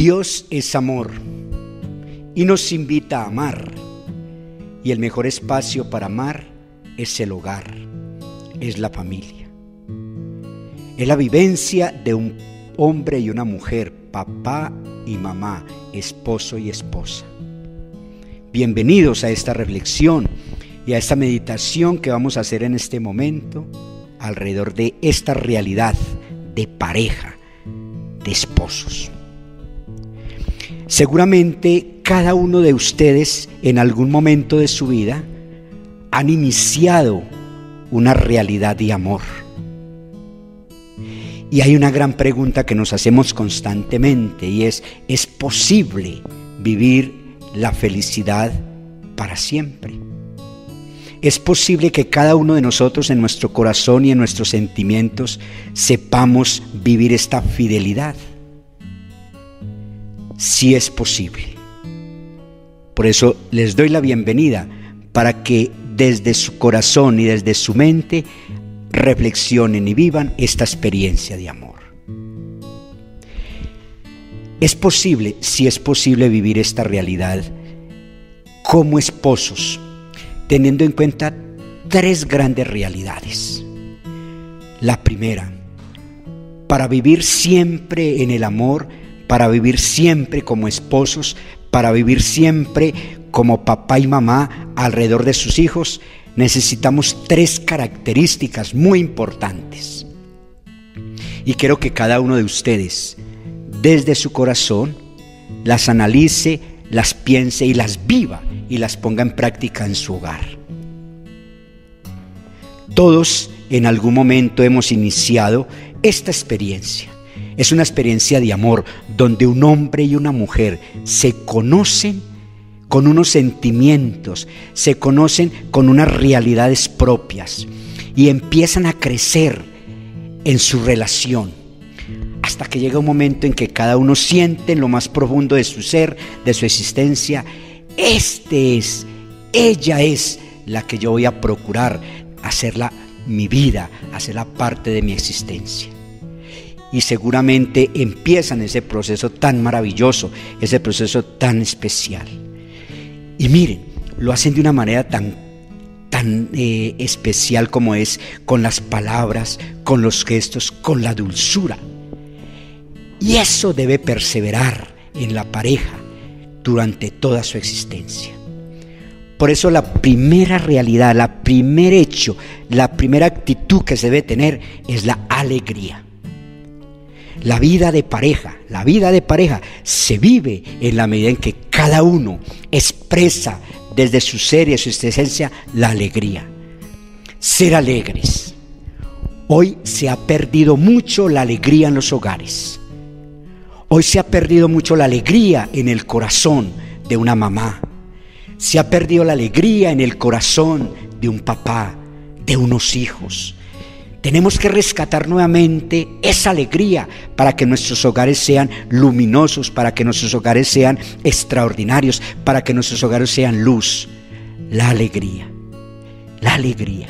Dios es amor y nos invita a amar. Y el mejor espacio para amar es el hogar, es la familia. Es la vivencia de un hombre y una mujer, papá y mamá, esposo y esposa. Bienvenidos a esta reflexión y a esta meditación que vamos a hacer en este momento alrededor de esta realidad de pareja, de esposos. Seguramente cada uno de ustedes en algún momento de su vida han iniciado una realidad de amor. Y hay una gran pregunta que nos hacemos constantemente y es, ¿es posible vivir la felicidad para siempre? ¿Es posible que cada uno de nosotros en nuestro corazón y en nuestros sentimientos sepamos vivir esta fidelidad? Sí es posible. Por eso les doy la bienvenida para que desde su corazón y desde su mente reflexionen y vivan esta experiencia de amor. Es posible, si es posible vivir esta realidad como esposos, teniendo en cuenta tres grandes realidades. La primera, para vivir siempre en el amor, para vivir siempre como esposos, para vivir siempre como papá y mamá alrededor de sus hijos, necesitamos tres características muy importantes. Y quiero que cada uno de ustedes, desde su corazón, las analice, las piense y las viva y las ponga en práctica en su hogar. Todos en algún momento hemos iniciado esta experiencia. Es una experiencia de amor donde un hombre y una mujer se conocen con unos sentimientos, se conocen con unas realidades propias y empiezan a crecer en su relación hasta que llega un momento en que cada uno siente en lo más profundo de su ser, de su existencia, este es, ella es la que yo voy a procurar hacerla mi vida, hacerla parte de mi existencia. Y seguramente empiezan ese proceso tan maravilloso, ese proceso tan especial. Y miren, lo hacen de una manera tan, tan eh, especial como es con las palabras, con los gestos, con la dulzura. Y eso debe perseverar en la pareja durante toda su existencia. Por eso la primera realidad, la primer hecho, la primera actitud que se debe tener es la alegría. La vida de pareja, la vida de pareja se vive en la medida en que cada uno expresa desde su ser y su esencia la alegría. Ser alegres. Hoy se ha perdido mucho la alegría en los hogares. Hoy se ha perdido mucho la alegría en el corazón de una mamá. Se ha perdido la alegría en el corazón de un papá, de unos hijos. Tenemos que rescatar nuevamente esa alegría para que nuestros hogares sean luminosos, para que nuestros hogares sean extraordinarios, para que nuestros hogares sean luz. La alegría, la alegría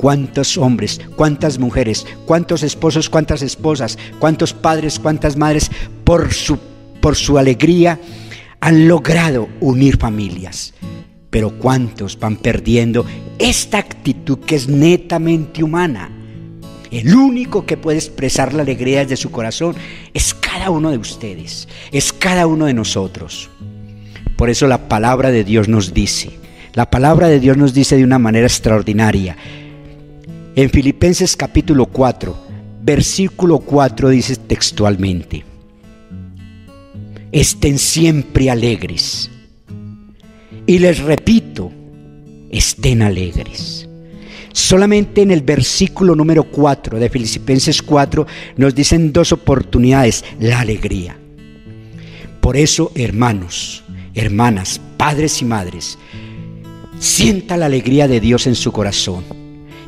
cuántos hombres, cuántas mujeres, cuántos esposos, cuántas esposas, cuántos padres, cuántas madres, por su, por su alegría, han logrado unir familias. Pero cuántos van perdiendo esta actitud que es netamente humana. El único que puede expresar la alegría desde su corazón es cada uno de ustedes, es cada uno de nosotros. Por eso la palabra de Dios nos dice, la palabra de Dios nos dice de una manera extraordinaria, en Filipenses capítulo 4, versículo 4 dice textualmente, estén siempre alegres. Y les repito, estén alegres. Solamente en el versículo número 4 de Filipenses 4 nos dicen dos oportunidades, la alegría. Por eso, hermanos, hermanas, padres y madres, sienta la alegría de Dios en su corazón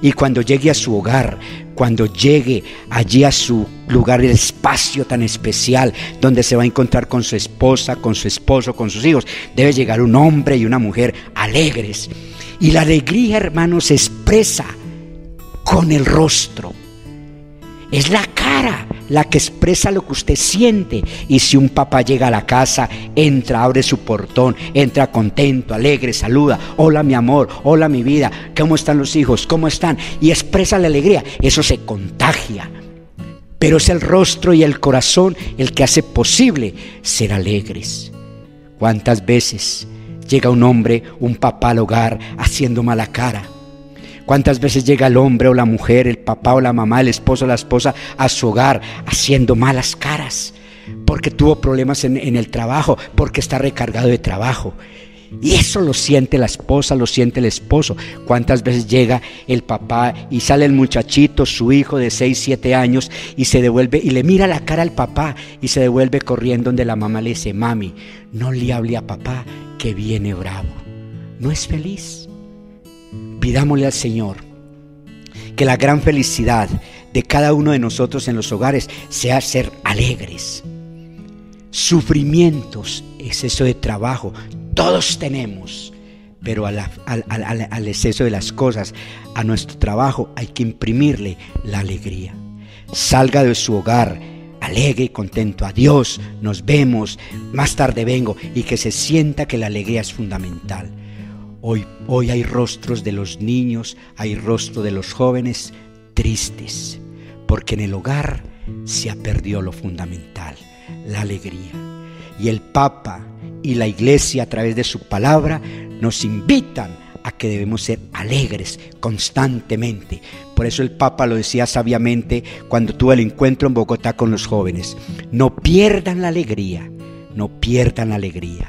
y cuando llegue a su hogar, cuando llegue allí a su lugar, el espacio tan especial donde se va a encontrar con su esposa, con su esposo, con sus hijos, debe llegar un hombre y una mujer alegres. Y la alegría, hermano, se expresa con el rostro. Es la cara la que expresa lo que usted siente. Y si un papá llega a la casa, entra, abre su portón, entra contento, alegre, saluda, hola mi amor, hola mi vida, ¿cómo están los hijos? ¿Cómo están? Y expresa la alegría, eso se contagia. Pero es el rostro y el corazón el que hace posible ser alegres. ¿Cuántas veces llega un hombre, un papá al hogar haciendo mala cara? ¿Cuántas veces llega el hombre o la mujer, el papá o la mamá, el esposo o la esposa a su hogar haciendo malas caras? Porque tuvo problemas en, el trabajo, porque está recargado de trabajo. Y eso lo siente la esposa, lo siente el esposo. ¿Cuántas veces llega el papá y sale el muchachito, su hijo de 6, 7 años, y se devuelve y le mira la cara al papá y se devuelve corriendo donde la mamá le dice, mami, no le hable a papá que viene bravo. No es feliz. Pidámosle al Señor que la gran felicidad de cada uno de nosotros en los hogares sea ser alegres. Sufrimientos, exceso de trabajo, todos tenemos, pero al, exceso de las cosas, a nuestro trabajo hay que imprimirle la alegría. Salga de su hogar alegre y contento. Adiós, nos vemos, más tarde vengo y que se sienta que la alegría es fundamental. Hoy, hoy hay rostros de los niños, hay rostro de los jóvenes tristes, porque en el hogar se ha perdido lo fundamental, la alegría. Y el Papa y la Iglesia a través de su palabra nos invitan a que debemos ser alegres constantemente. Por eso el Papa lo decía sabiamente cuando tuvo el encuentro en Bogotá con los jóvenes. No pierdan la alegría, no pierdan la alegría.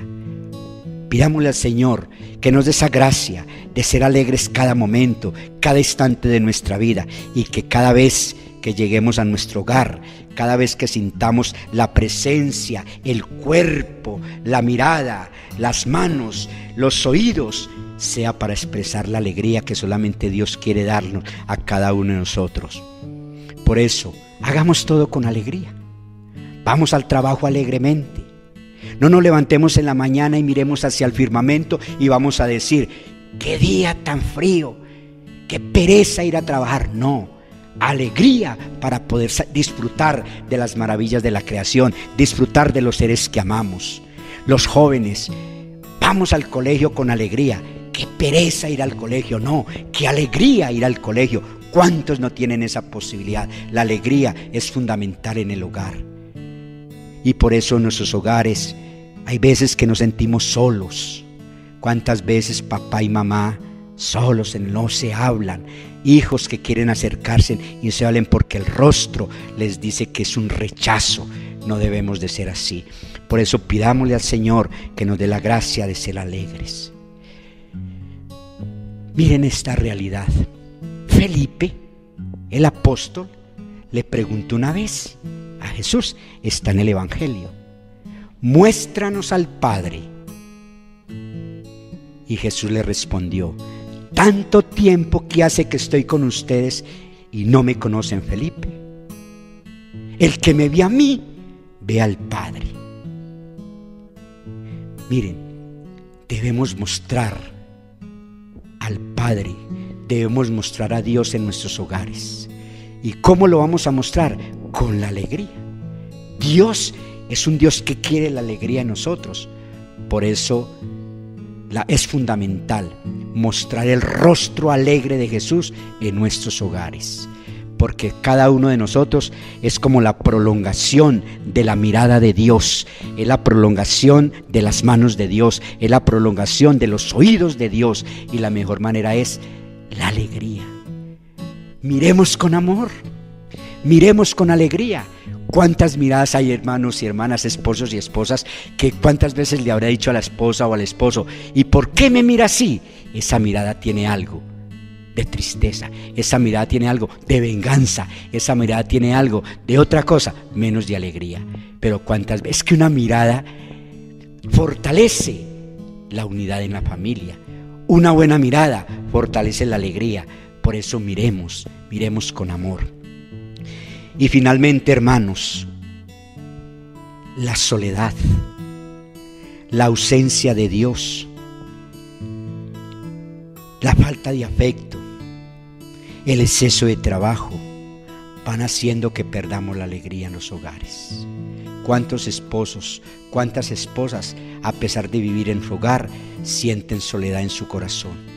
Pidámosle al Señor que nos dé esa gracia de ser alegres cada momento, cada instante de nuestra vida y que cada vez que lleguemos a nuestro hogar, cada vez que sintamos la presencia, el cuerpo, la mirada, las manos, los oídos, sea para expresar la alegría que solamente Dios quiere darnos a cada uno de nosotros. Por eso, hagamos todo con alegría. Vamos al trabajo alegremente. No nos levantemos en la mañana y miremos hacia el firmamento y vamos a decir, qué día tan frío, qué pereza ir a trabajar. No, alegría para poder disfrutar de las maravillas de la creación, disfrutar de los seres que amamos. Los jóvenes, vamos al colegio con alegría. Qué pereza ir al colegio, no, qué alegría ir al colegio. ¿Cuántos no tienen esa posibilidad? La alegría es fundamental en el hogar. Y por eso en nuestros hogares hay veces que nos sentimos solos. ¿Cuántas veces papá y mamá solos no se hablan? Hijos que quieren acercarse y se hablen porque el rostro les dice que es un rechazo. No debemos de ser así. Por eso pidámosle al Señor que nos dé la gracia de ser alegres. Miren esta realidad. Felipe, el apóstol, le preguntó una vez, a Jesús, está en el Evangelio. Muéstranos al Padre. Y Jesús le respondió, tanto tiempo que hace que estoy con ustedes y no me conocen, Felipe. El que me ve a mí, ve al Padre. Miren, debemos mostrar al Padre, debemos mostrar a Dios en nuestros hogares. ¿Y cómo lo vamos a mostrar? Con la alegría. Dios es un Dios que quiere la alegría en nosotros. Por eso la, es fundamental mostrar el rostro alegre de Jesús en nuestros hogares. Porque cada uno de nosotros es como la prolongación de la mirada de Dios, es la prolongación de las manos de Dios, es la prolongación de los oídos de Dios. Y la mejor manera es la alegría. Miremos con amor miremos con alegría. ¿Cuántas miradas hay, hermanos y hermanas, esposos y esposas, que cuántas veces le habrá dicho a la esposa o al esposo, ¿y por qué me mira así? Esa mirada tiene algo de tristeza, esa mirada tiene algo de venganza, esa mirada tiene algo de otra cosa, menos de alegría. Pero cuántas veces que una mirada fortalece la unidad en la familia. Una buena mirada fortalece la alegría. Por eso miremos, miremos con amor. Y finalmente, hermanos, la soledad, la ausencia de Dios, la falta de afecto, el exceso de trabajo, van haciendo que perdamos la alegría en los hogares. ¿Cuántos esposos, cuántas esposas, a pesar de vivir en su hogar, sienten soledad en su corazón?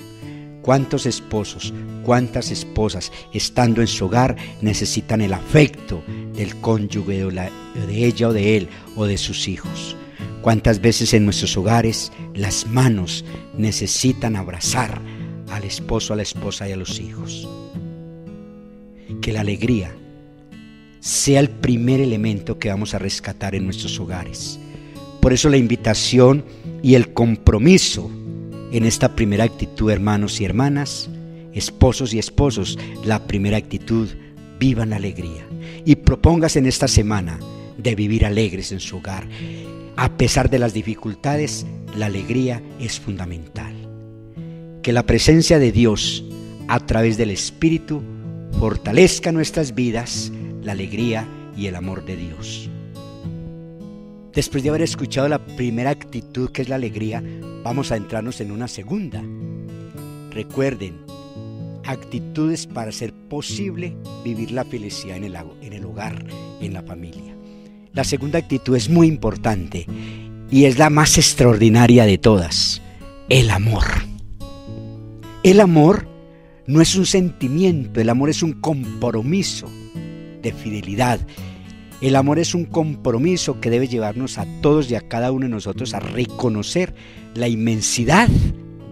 ¿Cuántos esposos, cuántas esposas, estando en su hogar, necesitan el afecto del cónyuge de ella o de él o de sus hijos? ¿Cuántas veces en nuestros hogares las manos necesitan abrazar al esposo, a la esposa y a los hijos? Que la alegría sea el primer elemento que vamos a rescatar en nuestros hogares. Por eso la invitación y el compromiso en esta primera actitud, hermanos y hermanas, esposos y esposos, la primera actitud, vivan la alegría. Y propongas en esta semana de vivir alegres en su hogar. A pesar de las dificultades, la alegría es fundamental. Que la presencia de Dios a través del Espíritu fortalezca nuestras vidas la alegría y el amor de Dios. Después de haber escuchado la primera actitud que es la alegría, vamos a entrarnos en una segunda. Recuerden, actitudes para hacer posible vivir la felicidad en el, en el hogar, en la familia. La segunda actitud es muy importante y es la más extraordinaria de todas, el amor. El amor no es un sentimiento, el amor es un compromiso de fidelidad. El amor es un compromiso que debe llevarnos a todos y a cada uno de nosotros a reconocer la inmensidad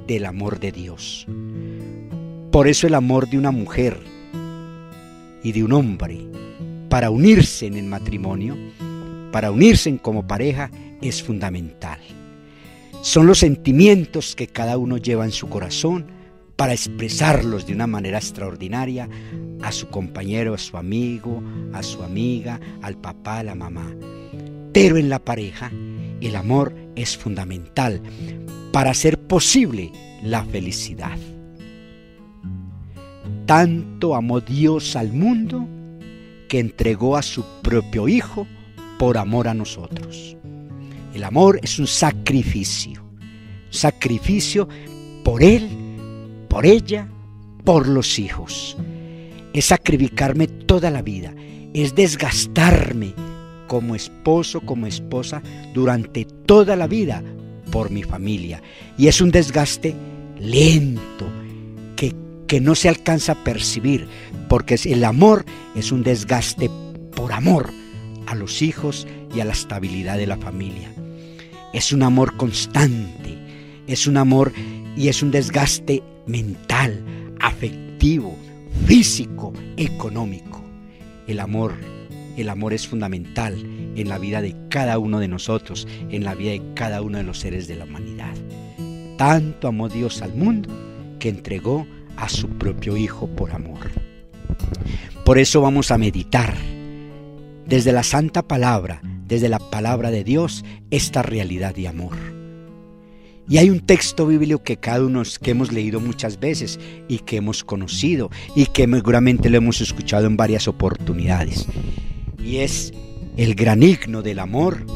del amor de Dios. Por eso el amor de una mujer y de un hombre para unirse en el matrimonio, para unirse como pareja, es fundamental. Son los sentimientos que cada uno lleva en su corazón para expresarlos de una manera extraordinaria a su compañero, a su amigo, a su amiga, al papá, a la mamá. Pero en la pareja el amor es fundamental para hacer posible la felicidad. Tanto amó Dios al mundo que entregó a su propio Hijo por amor a nosotros. El amor es un sacrificio, sacrificio por Él por ella, por los hijos. Es sacrificarme toda la vida, es desgastarme como esposo, como esposa, durante toda la vida por mi familia. Y es un desgaste lento, que, que no se alcanza a percibir, porque el amor es un desgaste por amor a los hijos y a la estabilidad de la familia. Es un amor constante, es un amor y es un desgaste mental, afectivo, físico, económico. El amor, el amor es fundamental en la vida de cada uno de nosotros, en la vida de cada uno de los seres de la humanidad. Tanto amó Dios al mundo que entregó a su propio Hijo por amor. Por eso vamos a meditar desde la santa palabra, desde la palabra de Dios, esta realidad de amor. Y hay un texto bíblico que cada uno que hemos leído muchas veces y que hemos conocido y que seguramente lo hemos escuchado en varias oportunidades. Y es el gran himno del amor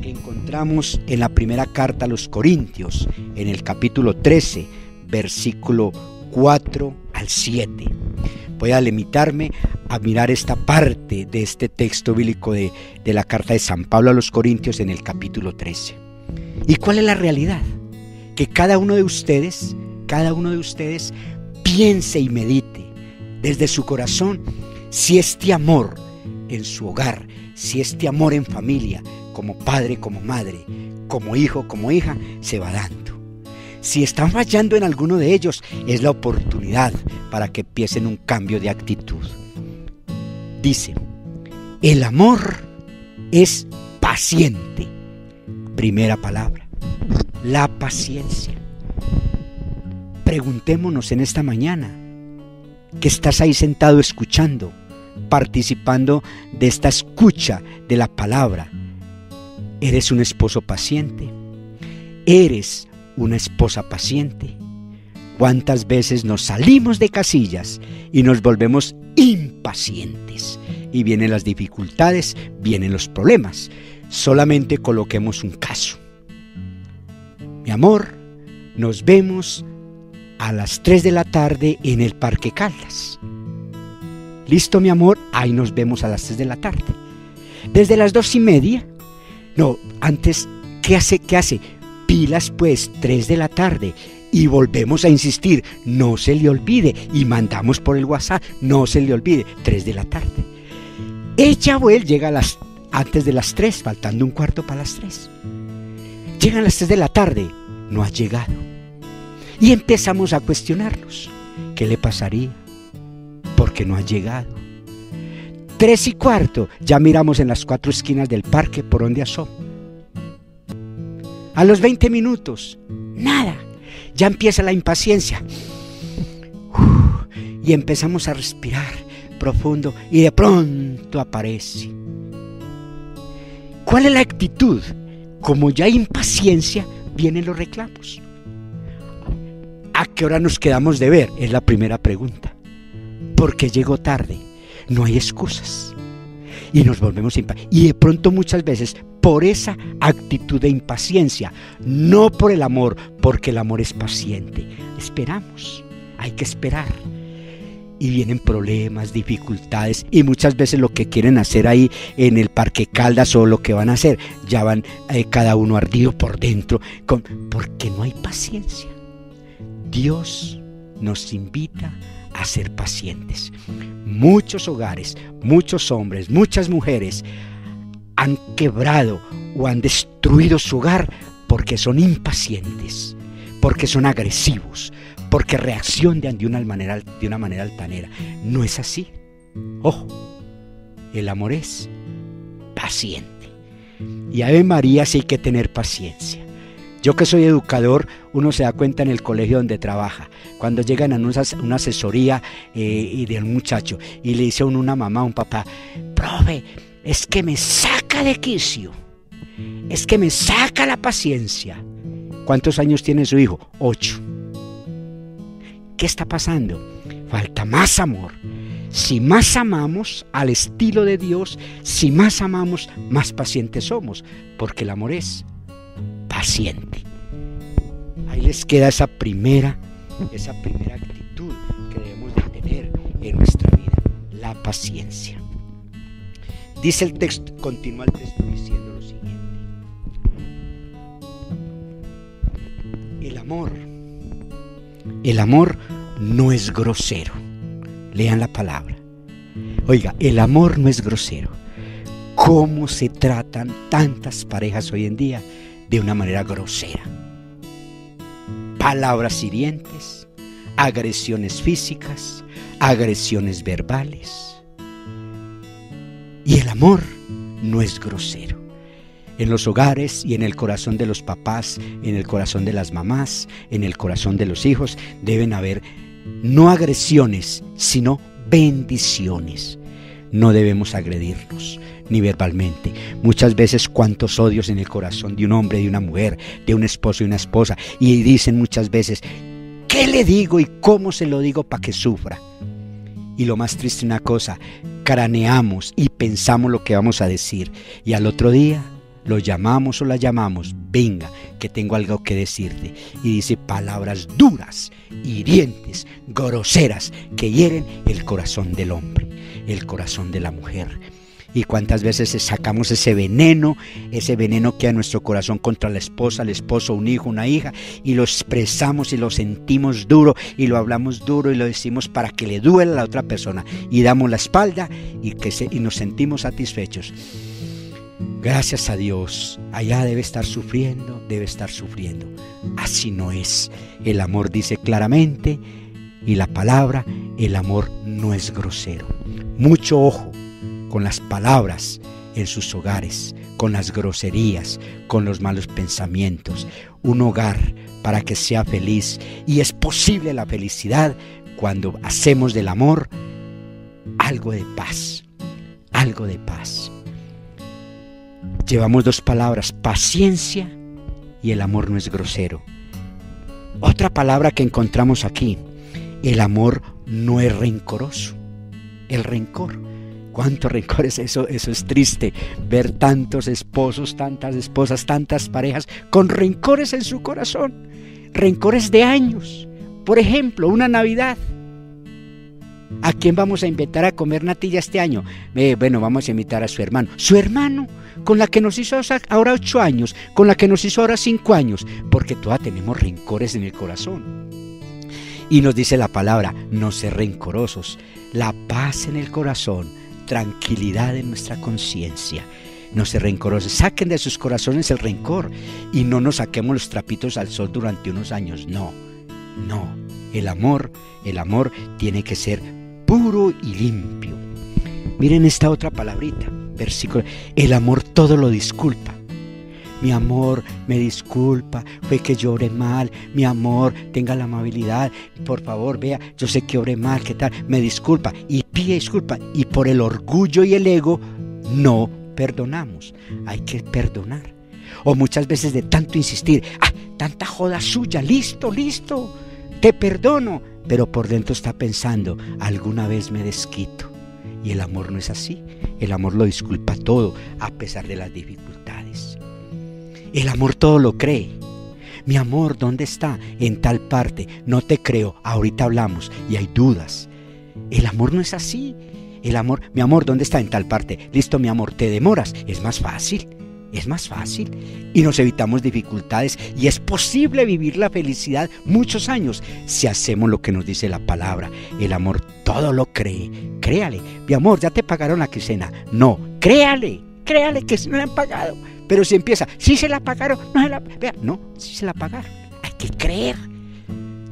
que encontramos en la primera carta a los Corintios, en el capítulo 13, versículo 4 al 7. Voy a limitarme a mirar esta parte de este texto bíblico de, de la carta de San Pablo a los Corintios en el capítulo 13. ¿Y cuál es la realidad? Que cada uno de ustedes, cada uno de ustedes piense y medite desde su corazón si este amor en su hogar, si este amor en familia, como padre, como madre, como hijo, como hija, se va dando. Si están fallando en alguno de ellos, es la oportunidad para que empiecen un cambio de actitud. Dice, el amor es paciente Primera palabra, la paciencia. Preguntémonos en esta mañana, que estás ahí sentado escuchando, participando de esta escucha de la palabra. ¿Eres un esposo paciente? ¿Eres una esposa paciente? ¿Cuántas veces nos salimos de casillas y nos volvemos impacientes? Y vienen las dificultades, vienen los problemas solamente coloquemos un caso. Mi amor, nos vemos a las 3 de la tarde en el Parque Caldas. Listo, mi amor, ahí nos vemos a las 3 de la tarde. Desde las dos y media, no, antes, ¿qué hace? ¿Qué hace? Pilas pues, 3 de la tarde. Y volvemos a insistir, no se le olvide. Y mandamos por el WhatsApp, no se le olvide, 3 de la tarde. Ella o él llega a las, antes de las 3, faltando un cuarto para las 3. Llegan las 3 de la tarde, no ha llegado. Y empezamos a cuestionarnos, ¿qué le pasaría? Porque no ha llegado. Tres y cuarto, ya miramos en las cuatro esquinas del parque por donde asó. A los 20 minutos, nada. Ya empieza la impaciencia. y empezamos a respirar profundo y de pronto aparece. ¿Cuál es la actitud? Como ya hay impaciencia, vienen los reclamos. ¿A qué hora nos quedamos de ver? Es la primera pregunta. ¿Por qué llegó tarde? No hay excusas. Y nos volvemos impacientes. Y de pronto muchas veces por esa actitud de impaciencia, no por el amor, porque el amor es paciente. Esperamos, hay que esperar. Y vienen problemas, dificultades, y muchas veces lo que quieren hacer ahí en el Parque Caldas o lo que van a hacer, ya van eh, cada uno ardido por dentro, con, porque no hay paciencia. Dios nos invita a ser pacientes. Muchos hogares, muchos hombres, muchas mujeres han quebrado o han destruido su hogar porque son impacientes, porque son agresivos, porque reaccionan de una manera, de una manera altanera. No es así. Ojo, el amor es paciente. Y Ave María sí hay que tener paciencia. Yo que soy educador, uno se da cuenta en el colegio donde trabaja, cuando llegan a una asesoría eh, y del muchacho y le dice a uno una mamá, un papá, profe, es que me saca de quicio, es que me saca la paciencia. ¿Cuántos años tiene su hijo? Ocho. ¿Qué está pasando? Falta más amor. Si más amamos al estilo de Dios, si más amamos, más pacientes somos, porque el amor es paciente. Ahí les queda esa primera, esa primera actitud que debemos de tener en nuestra vida, la paciencia. Dice el texto, continúa el texto diciendo lo siguiente. El amor, el amor no es grosero. Lean la palabra. Oiga, el amor no es grosero. ¿Cómo se tratan tantas parejas hoy en día? de una manera grosera. Palabras hirientes, agresiones físicas, agresiones verbales. Y el amor no es grosero. En los hogares y en el corazón de los papás, en el corazón de las mamás, en el corazón de los hijos, deben haber no agresiones, sino bendiciones. No debemos agredirnos, ni verbalmente. Muchas veces cuántos odios en el corazón de un hombre, de una mujer, de un esposo y una esposa. Y dicen muchas veces, ¿qué le digo y cómo se lo digo para que sufra? Y lo más triste una cosa, craneamos y pensamos lo que vamos a decir. Y al otro día lo llamamos o la llamamos, venga, que tengo algo que decirte. Y dice palabras duras, hirientes, groseras, que hieren el corazón del hombre, el corazón de la mujer y cuántas veces sacamos ese veneno, ese veneno que a nuestro corazón contra la esposa, el esposo, un hijo, una hija, y lo expresamos y lo sentimos duro y lo hablamos duro y lo decimos para que le duela a la otra persona y damos la espalda y, que y nos sentimos satisfechos. Gracias a Dios, allá debe estar sufriendo, debe estar sufriendo. Así no es. El amor dice claramente y la palabra, el amor no es grosero. Mucho ojo, con las palabras en sus hogares, con las groserías, con los malos pensamientos. Un hogar para que sea feliz. Y es posible la felicidad cuando hacemos del amor algo de paz, algo de paz. Llevamos dos palabras, paciencia y el amor no es grosero. Otra palabra que encontramos aquí, el amor no es rencoroso. El rencor cuánto rencor es eso, eso es triste, ver tantos esposos, tantas esposas, tantas parejas con rencores en su corazón, rencores de años. Por ejemplo, una Navidad. ¿A quién vamos a invitar a comer natilla este año? Eh, bueno, vamos a invitar a su hermano. Su hermano, con la que nos hizo ahora ocho años, con la que nos hizo ahora cinco años, porque todavía tenemos rencores en el corazón. Y nos dice la palabra, no ser rencorosos, la paz en el corazón, tranquilidad en nuestra conciencia. No se rencorosos, saquen de sus corazones el rencor y no nos saquemos los trapitos al sol durante unos años. No, no. El amor, el amor tiene que ser puro y limpio. Miren esta otra palabrita, versículo. El amor todo lo disculpa. Mi amor, me disculpa, fue que yo mal, mi amor, tenga la amabilidad, por favor, vea, yo sé que obré mal, ¿qué tal? Me disculpa y pide disculpa. Y por el orgullo y el ego, no perdonamos. Hay que perdonar. O muchas veces de tanto insistir, ah, tanta joda suya, listo, listo, te perdono. Pero por dentro está pensando, alguna vez me desquito. Y el amor no es así. El amor lo disculpa todo, a pesar de las dificultades. El amor todo lo cree. Mi amor, ¿dónde está? En tal parte. No te creo. Ahorita hablamos y hay dudas. El amor no es así. El amor, mi amor, ¿dónde está? En tal parte. Listo, mi amor, te demoras. Es más fácil. Es más fácil y nos evitamos dificultades y es posible vivir la felicidad muchos años si hacemos lo que nos dice la palabra. El amor todo lo cree. Créale, mi amor, ya te pagaron la quincena. No, créale, créale que no le han pagado. Pero si empieza, si se la pagaron, no se la vea, no, si se la pagaron. Hay que creer.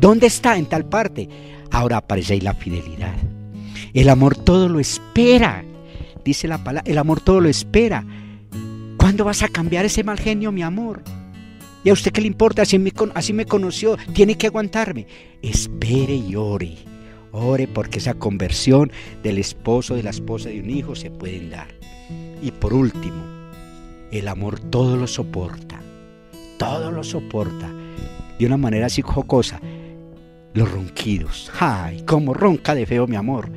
¿Dónde está? En tal parte. Ahora aparece ahí la fidelidad. El amor todo lo espera. Dice la palabra, el amor todo lo espera. ¿Cuándo vas a cambiar ese mal genio, mi amor? ¿Y a usted qué le importa? Así me, así me conoció, tiene que aguantarme. Espere y ore. Ore porque esa conversión del esposo, de la esposa de un hijo se pueden dar. Y por último, el amor todo lo soporta. Todo lo soporta. De una manera así jocosa. Los ronquidos. Ay, cómo ronca de feo mi amor.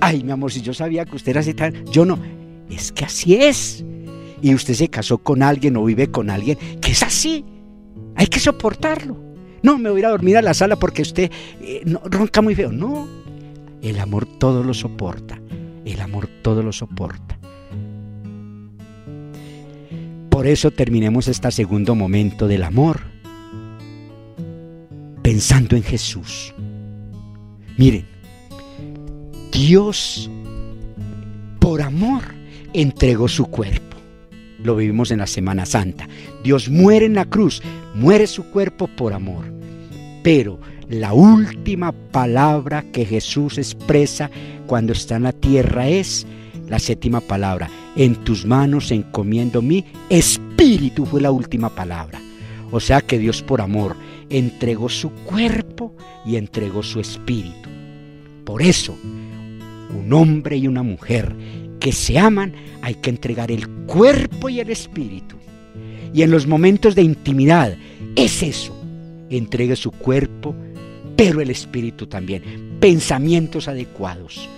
Ay, mi amor, si yo sabía que usted era así tan... Yo no. Es que así es. Y usted se casó con alguien o vive con alguien que es así. Hay que soportarlo. No, me voy a ir a dormir a la sala porque usted eh, ronca muy feo. No, el amor todo lo soporta. El amor todo lo soporta. Por eso terminemos este segundo momento del amor pensando en Jesús. Miren, Dios por amor entregó su cuerpo. Lo vivimos en la Semana Santa. Dios muere en la cruz, muere su cuerpo por amor. Pero la última palabra que Jesús expresa cuando está en la tierra es la séptima palabra. En tus manos encomiendo mi espíritu fue la última palabra. O sea que Dios por amor entregó su cuerpo y entregó su espíritu. Por eso un hombre y una mujer que se aman, hay que entregar el cuerpo y el espíritu. Y en los momentos de intimidad, es eso. Entregue su cuerpo, pero el espíritu también. Pensamientos adecuados.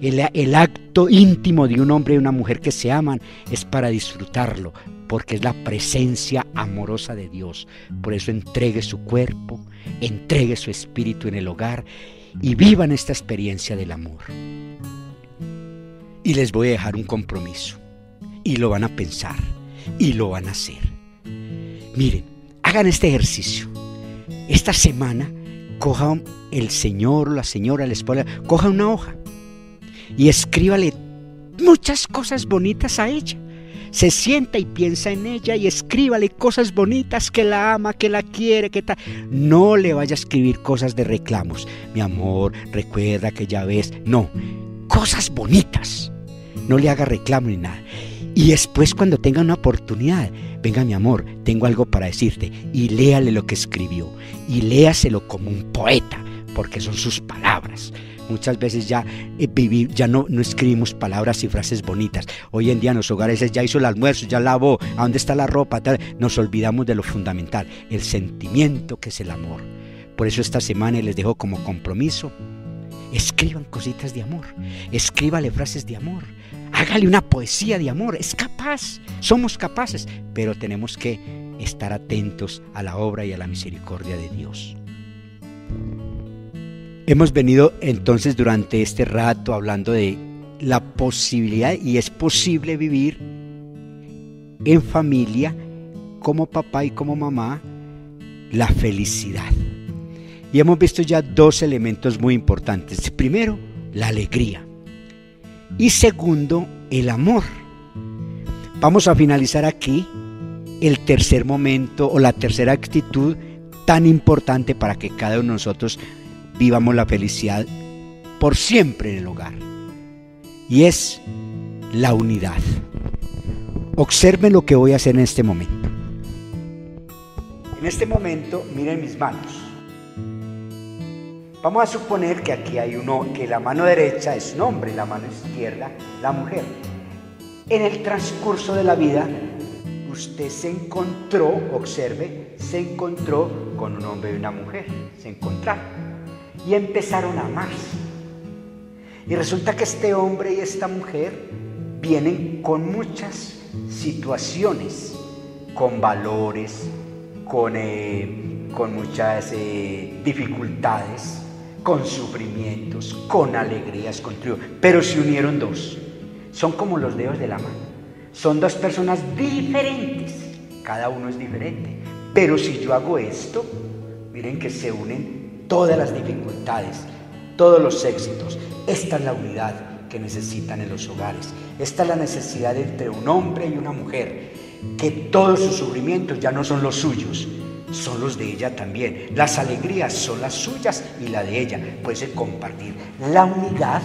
El, acto íntimo de un hombre y una mujer que se aman es para disfrutarlo, porque es la presencia amorosa de Dios. Por eso entregue su cuerpo, entregue su espíritu en el hogar y vivan esta experiencia del amor. Y les voy a dejar un compromiso. Y lo van a pensar. Y lo van a hacer. Miren, hagan este ejercicio. Esta semana, cojan el señor la señora, la esposa, coja una hoja y escríbale muchas cosas bonitas a ella se sienta y piensa en ella y escríbale cosas bonitas que la ama, que la quiere, que tal. No le vaya a escribir cosas de reclamos. Mi amor, recuerda que ya ves. No, cosas bonitas. No le haga reclamo ni nada. Y después cuando tenga una oportunidad, venga mi amor, tengo algo para decirte. Y léale lo que escribió. Y léaselo como un poeta, porque son sus palabras. Muchas veces ya eh, ya no, no escribimos palabras y frases bonitas. Hoy en día en los hogares ya hizo el almuerzo, ya lavó, ¿a dónde está la ropa? Nos olvidamos de lo fundamental, el sentimiento que es el amor. Por eso esta semana les dejo como compromiso, escriban cositas de amor, escríbale frases de amor, hágale una poesía de amor, es capaz, somos capaces, pero tenemos que estar atentos a la obra y a la misericordia de Dios. Hemos venido entonces durante este rato hablando de la posibilidad y es posible vivir en familia como papá y como mamá la felicidad. Y hemos visto ya dos elementos muy importantes. Primero, la alegría. Y segundo, el amor. Vamos a finalizar aquí el tercer momento o la tercera actitud tan importante para que cada uno de nosotros vivamos la felicidad por siempre en el hogar. Y es la unidad. Observen lo que voy a hacer en este momento. En este momento, miren mis manos. Vamos a suponer que aquí hay uno, que la mano derecha es un hombre, la mano izquierda la mujer. En el transcurso de la vida, usted se encontró, observe, se encontró con un hombre y una mujer, se encontraron y empezaron a amarse. Y resulta que este hombre y esta mujer vienen con muchas situaciones, con valores, con, eh, con muchas eh, dificultades, con sufrimientos, con alegrías, con triunfo. Pero se unieron dos. Son como los dedos de la mano. Son dos personas diferentes. Cada uno es diferente. Pero si yo hago esto, miren que se unen todas las dificultades, todos los éxitos. Esta es la unidad que necesitan en los hogares. Esta es la necesidad entre un hombre y una mujer. Que todos sus sufrimientos ya no son los suyos, son los de ella también. Las alegrías son las suyas y la de ella. Puede compartir. La unidad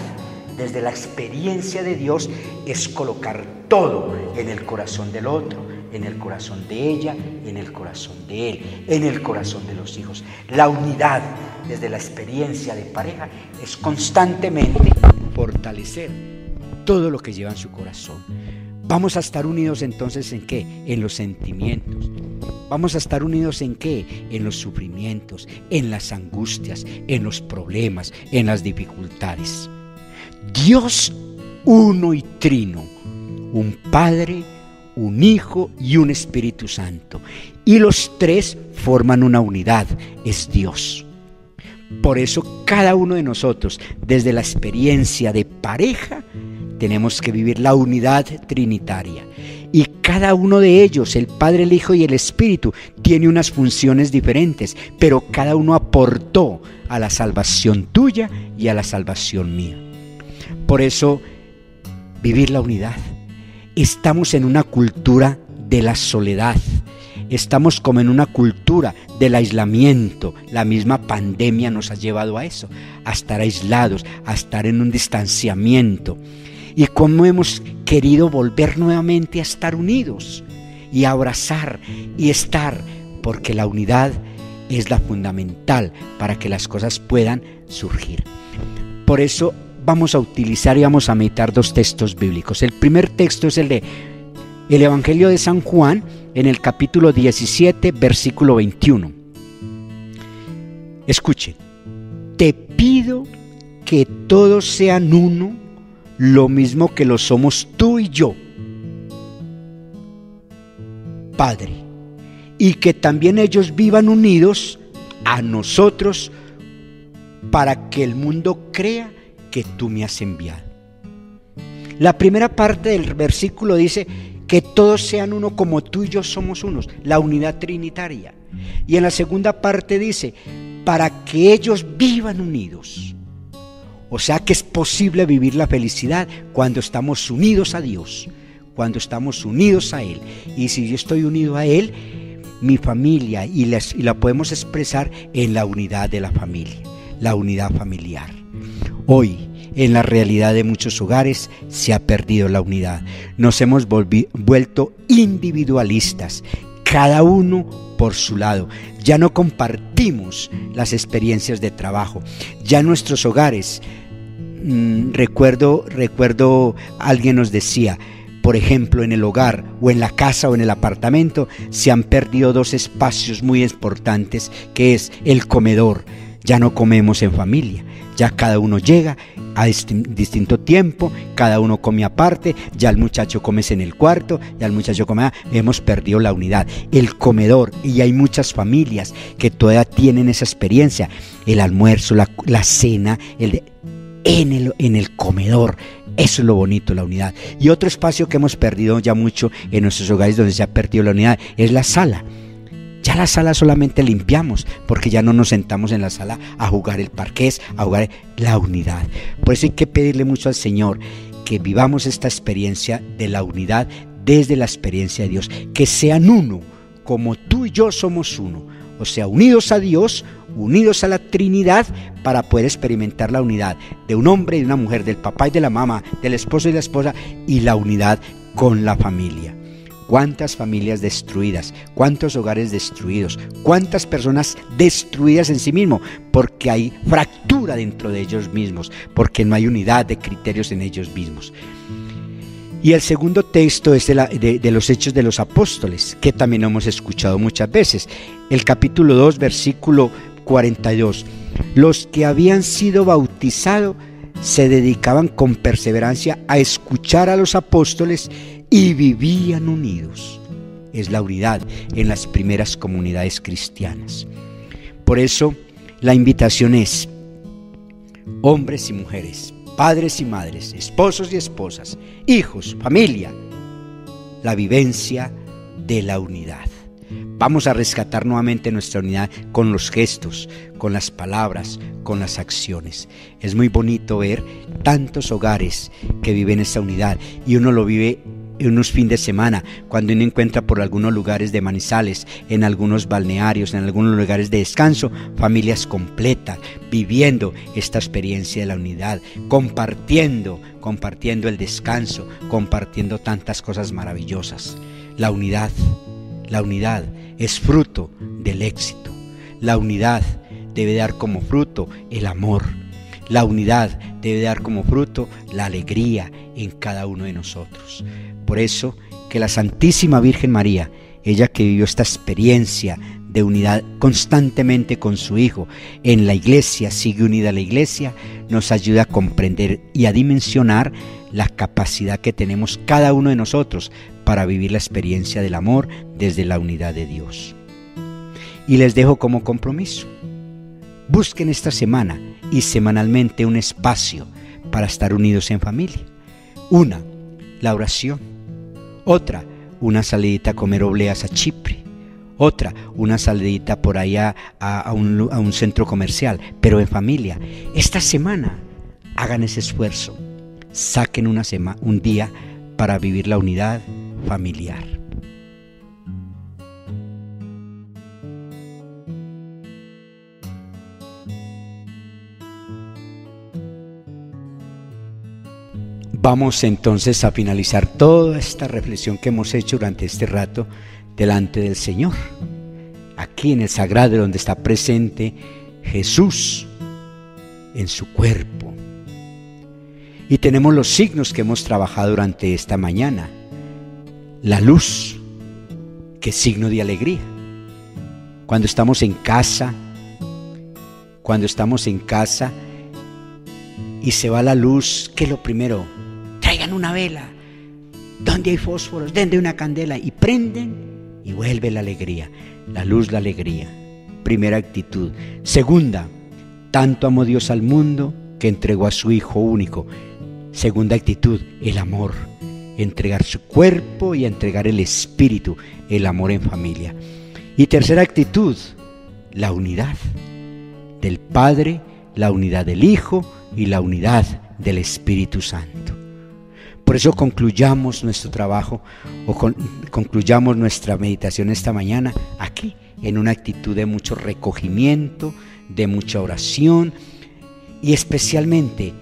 desde la experiencia de Dios es colocar todo en el corazón del otro, en el corazón de ella, en el corazón de él, en el corazón de los hijos. La unidad desde la experiencia de pareja es constantemente fortalecer todo lo que lleva en su corazón. Vamos a estar unidos entonces en qué? En los sentimientos. Vamos a estar unidos en qué? En los sufrimientos, en las angustias, en los problemas, en las dificultades. Dios uno y trino, un Padre, un Hijo y un Espíritu Santo. Y los tres forman una unidad, es Dios. Por eso cada uno de nosotros, desde la experiencia de pareja, tenemos que vivir la unidad trinitaria. Y cada uno de ellos, el Padre, el Hijo y el Espíritu, tiene unas funciones diferentes, pero cada uno aportó a la salvación tuya y a la salvación mía. Por eso, vivir la unidad. Estamos en una cultura de la soledad. Estamos como en una cultura del aislamiento. La misma pandemia nos ha llevado a eso, a estar aislados, a estar en un distanciamiento. Y cómo hemos querido volver nuevamente a estar unidos y abrazar y estar, porque la unidad es la fundamental para que las cosas puedan surgir. Por eso vamos a utilizar y vamos a meditar dos textos bíblicos. El primer texto es el de el Evangelio de San Juan en el capítulo 17, versículo 21. Escuchen, te pido que todos sean uno, lo mismo que lo somos tú y yo, Padre, y que también ellos vivan unidos a nosotros para que el mundo crea que tú me has enviado. La primera parte del versículo dice que todos sean uno como tú y yo somos unos, la unidad trinitaria. Y en la segunda parte dice, para que ellos vivan unidos. O sea que es posible vivir la felicidad cuando estamos unidos a Dios, cuando estamos unidos a Él. Y si yo estoy unido a Él, mi familia, y, y la podemos expresar en la unidad de la familia, la unidad familiar. Hoy, en la realidad de muchos hogares, se ha perdido la unidad. Nos hemos vuelto individualistas, cada uno por su lado. Ya no compartimos las experiencias de trabajo. Ya nuestros hogares, mm, recuerdo, recuerdo, alguien nos decía, por ejemplo, en el hogar o en la casa o en el apartamento, se han perdido dos espacios muy importantes, que es el comedor. Ya no comemos en familia, Ya cada uno llega a distinto tiempo, cada uno come aparte, ya el muchacho come en el cuarto, ya el muchacho come, hemos perdido la unidad. El comedor, y hay muchas familias que todavía tienen esa experiencia, el almuerzo, la, cena, el en, el, en el comedor. Eso es lo bonito, la unidad. Y otro espacio que hemos perdido ya mucho en nuestros hogares donde se ha perdido la unidad es la sala. Ya la sala solamente limpiamos, porque ya no nos sentamos en la sala a jugar el parqués, a jugar la unidad. Por eso hay que pedirle mucho al Señor que vivamos esta experiencia de la unidad desde la experiencia de Dios, que sean uno, como tú y yo somos uno, o sea, unidos a Dios, unidos a la Trinidad para poder experimentar la unidad de un hombre y de una mujer, del papá y de la mamá, del esposo y la esposa y la unidad con la familia cuántas familias destruidas, cuántos hogares destruidos, cuántas personas destruidas en sí mismos, porque hay fractura dentro de ellos mismos, porque no hay unidad de criterios en ellos mismos. Y el segundo texto es de, de, los Hechos de los Apóstoles, que también hemos escuchado muchas veces. El capítulo 2, versículo 42. Los que habían sido bautizados se dedicaban con perseverancia a escuchar a los apóstoles y vivían unidos. Es la unidad en las primeras comunidades cristianas. Por eso la invitación es, hombres y mujeres, padres y madres, esposos y esposas, hijos, familia, la vivencia de la unidad. Vamos a rescatar nuevamente nuestra unidad con los gestos, con las palabras, con las acciones. Es muy bonito ver tantos hogares que viven esta unidad y uno lo vive unos fines de semana, cuando uno encuentra por algunos lugares de manizales, en algunos balnearios, en algunos lugares de descanso, familias completas, viviendo esta experiencia de la unidad, compartiendo, compartiendo el descanso, compartiendo tantas cosas maravillosas. La unidad, la unidad es fruto del éxito. La unidad debe dar como fruto el amor. La unidad debe dar como fruto la alegría en cada uno de nosotros. Por eso que la Santísima Virgen María, ella que vivió esta experiencia de unidad constantemente con su Hijo en la iglesia, sigue unida a la iglesia, nos ayuda a comprender y a dimensionar la capacidad que tenemos cada uno de nosotros para vivir la experiencia del amor desde la unidad de Dios. Y les dejo como compromiso. Busquen esta semana y semanalmente un espacio para estar unidos en familia. Una, la oración otra, una salidita a comer obleas a Chipre. Otra, una salidita por allá a, un, un centro comercial, pero en familia. Esta semana hagan ese esfuerzo. Saquen una semana, un día para vivir la unidad familiar. Vamos entonces a finalizar toda esta reflexión que hemos hecho durante este rato delante del Señor. Aquí en el sagrado donde está presente Jesús en su cuerpo. Y tenemos los signos que hemos trabajado durante esta mañana. La luz, que es signo de alegría. Cuando estamos en casa, cuando estamos en casa y se va la luz, ¿qué es lo primero? Una vela, donde hay fósforos, de una candela y prenden y vuelve la alegría, la luz, la alegría. Primera actitud. Segunda, tanto amó Dios al mundo que entregó a su Hijo único. Segunda actitud, el amor. Entregar su cuerpo y entregar el espíritu, el amor en familia. Y tercera actitud, la unidad del Padre, la unidad del Hijo y la unidad del Espíritu Santo. Por eso concluyamos nuestro trabajo o concluyamos nuestra meditación esta mañana aquí, en una actitud de mucho recogimiento, de mucha oración y especialmente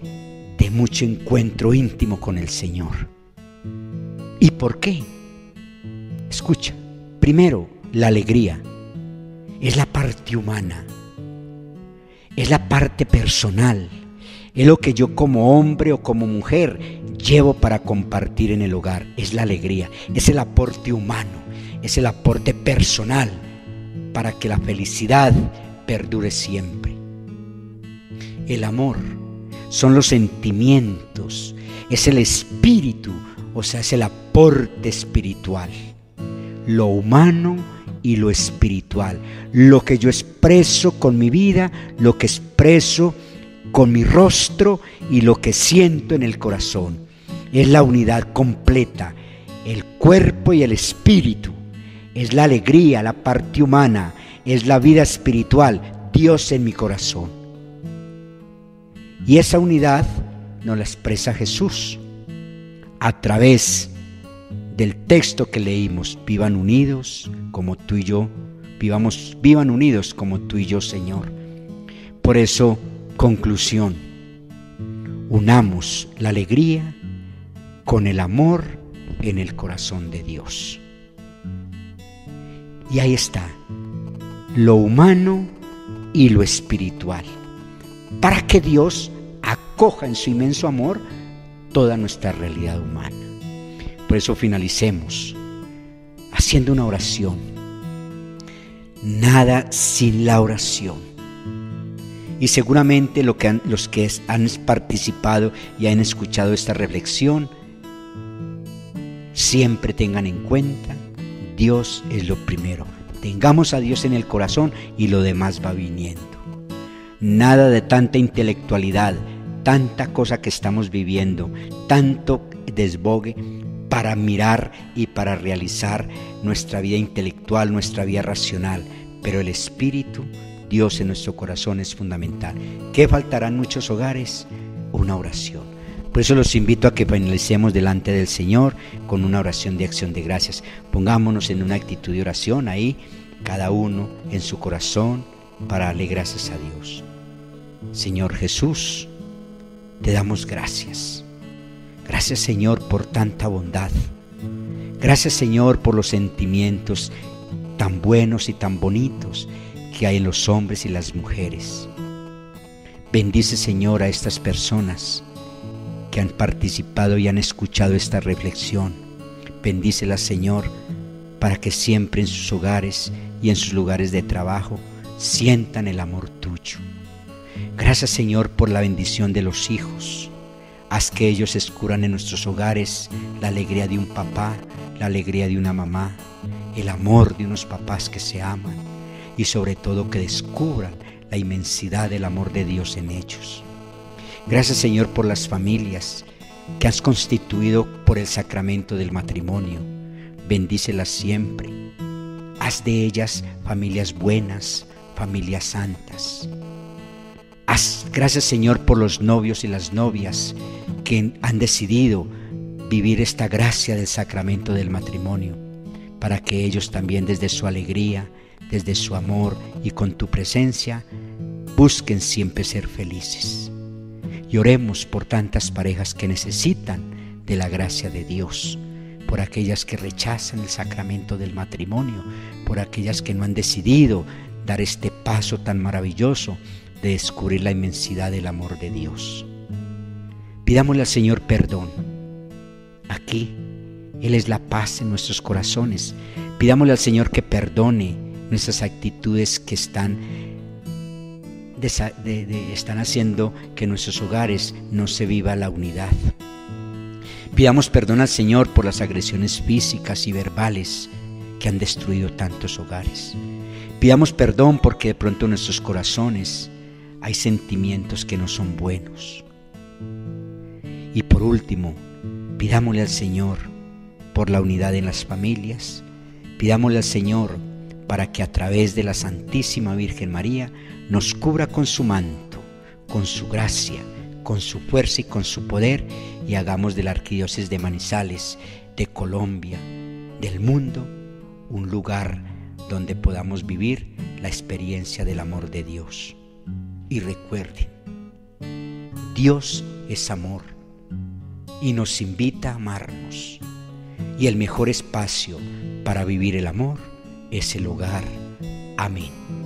de mucho encuentro íntimo con el Señor. ¿Y por qué? Escucha, primero, la alegría es la parte humana, es la parte personal, es lo que yo como hombre o como mujer llevo para compartir en el hogar. Es la alegría, es el aporte humano, es el aporte personal para que la felicidad perdure siempre. el amor, son los sentimientos, es el espíritu, o sea, es el aporte espiritual. Lo humano y lo espiritual. Lo que yo expreso con mi vida, lo que expreso con mi rostro y lo que siento en el corazón. Es la unidad completa, el cuerpo y el espíritu. Es la alegría, la parte humana, es la vida espiritual, Dios en mi corazón. Y esa unidad nos la expresa Jesús a través del texto que leímos, vivan unidos como tú y yo, vivamos, vivan unidos como tú y yo, Señor. Por eso, conclusión, unamos la alegría con el amor en el corazón de Dios. Y ahí está, lo humano y lo espiritual, para que Dios acoja en su inmenso amor toda nuestra realidad humana. Por eso finalicemos haciendo una oración. Nada sin la oración. Y seguramente lo que los que han participado y han escuchado esta reflexión, siempre tengan en cuenta, Dios es lo primero. Tengamos a Dios en el corazón y lo demás va viniendo. Nada de tanta intelectualidad, tanta cosa que estamos viviendo, tanto desbogue, para mirar y para realizar nuestra vida intelectual, nuestra vida racional, pero el Espíritu, Dios en nuestro corazón es fundamental. ¿Qué faltará en muchos hogares? Una oración. Por eso los invito a que finalicemos delante del Señor con una oración de acción de gracias. Pongámonos en una actitud de oración ahí, cada uno en su corazón, para darle gracias a Dios. Señor Jesús, te damos gracias Gracias Señor por tanta bondad. Gracias Señor por los sentimientos tan buenos y tan bonitos que hay en los hombres y las mujeres. Bendice Señor a estas personas que han participado y han escuchado esta reflexión. Bendícelas Señor para que siempre en sus hogares y en sus lugares de trabajo sientan el amor tuyo. Gracias Señor por la bendición de los hijos Haz que ellos escuran en nuestros hogares la alegría de un papá, la alegría de una mamá, el amor de unos papás que se aman y sobre todo que descubran la inmensidad del amor de Dios en ellos. Gracias Señor por las familias que has constituido por el sacramento del matrimonio. Bendícelas siempre. Haz de ellas familias buenas, familias santas gracias Señor por los novios y las novias que han decidido vivir esta gracia del sacramento del matrimonio, para que ellos también desde su alegría, desde su amor y con tu presencia, busquen siempre ser felices. Y oremos por tantas parejas que necesitan de la gracia de Dios, por aquellas que rechazan el sacramento del matrimonio, por aquellas que no han decidido dar este paso tan maravilloso de descubrir la inmensidad del amor de Dios. Pidámosle al Señor perdón. Aquí Él es la paz en nuestros corazones. Pidámosle al Señor que perdone nuestras actitudes que están, están haciendo que en nuestros hogares no se viva la unidad. Pidamos perdón al Señor por las agresiones físicas y verbales que han destruido tantos hogares. Pidamos perdón porque de pronto nuestros corazones hay sentimientos que no son buenos. Y por último, pidámosle al Señor por la unidad en las familias, pidámosle al Señor para que a través de la Santísima Virgen María nos cubra con su manto, con su gracia, con su fuerza y con su poder y hagamos de la Arquidiócesis de Manizales, de Colombia, del mundo, un lugar donde podamos vivir la experiencia del amor de Dios. Y recuerden, Dios es amor y nos invita a amarnos. Y el mejor espacio para vivir el amor es el hogar. Amén.